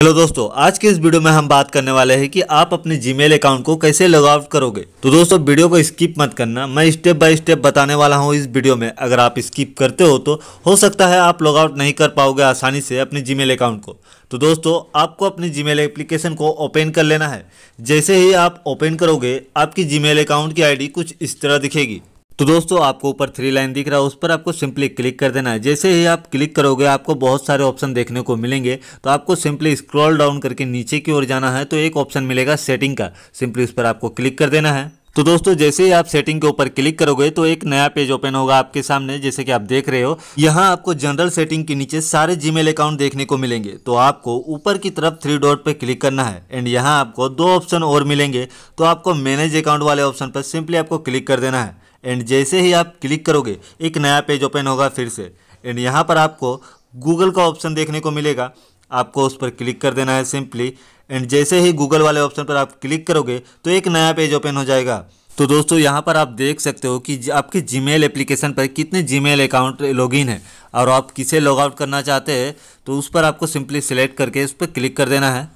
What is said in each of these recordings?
Hello दोस्तों, आज के इस वीडियो में हम बात करने वाले हैं कि आप अपने जीमेल अकाउंट को कैसे लॉग आउट करोगे। तो दोस्तों, वीडियो को स्किप मत करना। मैं स्टेप बाय स्टेप बताने वाला हूँ इस वीडियो में। अगर आप स्किप करते हो तो हो सकता है आप लॉग आउट नहीं कर पाओगे आसानी से अपने जीमेल अकाउंट को। तो दोस्तों, आपको अपने जीमेल एप्लीकेशन को ओपन कर लेना है। जैसे ही आप ओपन करोगे, आपकी जीमेल अकाउंट की आईडी कुछ इस तरह दिखेगी। तो दोस्तों, आपको ऊपर थ्री लाइन दिख रहा है, उस पर आपको सिंपली क्लिक कर देना है। जैसे ही आप क्लिक करोगे, आपको बहुत सारे ऑप्शन देखने को मिलेंगे। तो आपको सिंपली स्क्रॉल डाउन करके नीचे की ओर जाना है तो एक ऑप्शन मिलेगा सेटिंग का। सिंपली उस पर आपको क्लिक कर देना है। तो दोस्तों, जैसे ही आप सेटिंग के ऊपर क्लिक करोगे तो एक नया पेज ओपन होगा आपके सामने, जैसे कि आप देख रहे हो। यहाँ आपको जनरल सेटिंग के नीचे सारे जीमेल अकाउंट देखने को मिलेंगे। तो आपको ऊपर की तरफ़ थ्री डॉट पर क्लिक करना है एंड यहाँ आपको दो ऑप्शन और मिलेंगे। तो आपको मैनेज अकाउंट वाले ऑप्शन पर सिंपली आपको क्लिक कर देना है। एंड जैसे ही आप क्लिक करोगे, एक नया पेज ओपन होगा फिर से। एंड यहाँ पर आपको गूगल का ऑप्शन देखने को मिलेगा। आपको उस पर क्लिक कर देना है सिंपली एंड जैसे ही गूगल वाले ऑप्शन पर आप क्लिक करोगे तो एक नया पेज ओपन हो जाएगा। तो दोस्तों, यहाँ पर आप देख सकते हो कि आपके जीमेल एप्लीकेशन पर कितने जीमेल अकाउंट लॉगिन है। और आप किसे लॉग आउट करना चाहते हैं तो उस पर आपको सिंपली सिलेक्ट करके उस पर क्लिक कर देना है।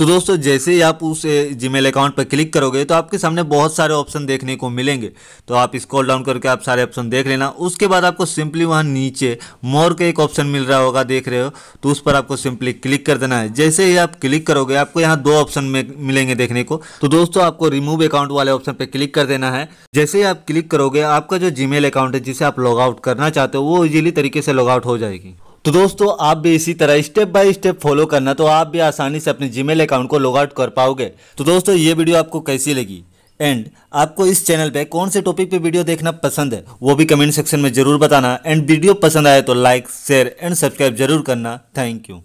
तो दोस्तों, जैसे ही आप उस जीमेल अकाउंट पर क्लिक करोगे तो आपके सामने बहुत सारे ऑप्शन देखने को मिलेंगे। तो आप स्क्रॉल डाउन करके आप सारे ऑप्शन देख लेना। उसके बाद आपको सिंपली वहाँ नीचे मोर का एक ऑप्शन मिल रहा होगा, देख रहे हो। तो उस पर आपको सिंपली क्लिक कर देना है। जैसे ही आप क्लिक करोगे, आपको यहाँ दो ऑप्शन मिलेंगे देखने को। तो दोस्तों, आपको रिमूव अकाउंट वाले ऑप्शन पर क्लिक कर देना है। जैसे ही आप क्लिक करोगे, आपका जो जी अकाउंट है, जिसे आप लॉग आउट करना चाहते हो, वो इजीली तरीके से लॉग आउट हो जाएगी। तो दोस्तों, आप भी इसी तरह स्टेप बाय स्टेप फॉलो करना तो आप भी आसानी से अपने जीमेल अकाउंट को लॉग आउट कर पाओगे। तो दोस्तों, ये वीडियो आपको कैसी लगी? एंड आपको इस चैनल पे कौन से टॉपिक पे वीडियो देखना पसंद है, वो भी कमेंट सेक्शन में ज़रूर बताना। एंड वीडियो पसंद आए तो लाइक शेयर एंड सब्सक्राइब ज़रूर करना। Thank you